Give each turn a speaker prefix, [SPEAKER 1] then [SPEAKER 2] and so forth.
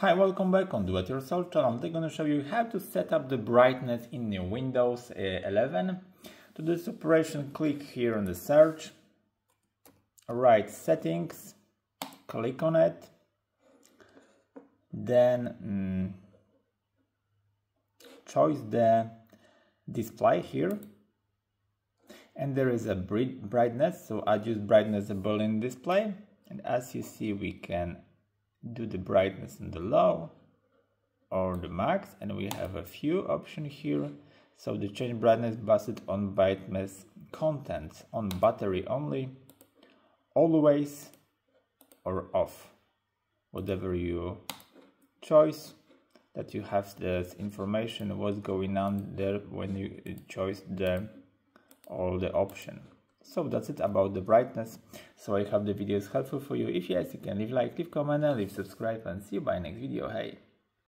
[SPEAKER 1] Hi, welcome back on Do It Yourself channel. I'm going to show you how to set up the brightness in Windows uh, 11. To do this operation, click here on the search, write settings, click on it, then mm, choose the display here and there is a brightness so I use brightness built-in display and as you see we can do the brightness in the low or the max and we have a few options here. So the change brightness based on brightness content on battery only always or off. Whatever you choice that you have this information what's going on there when you choose the all the option so that's it about the brightness. So i hope the video is helpful for you. If yes you can leave like leave comment and leave subscribe and see you by next video. Hey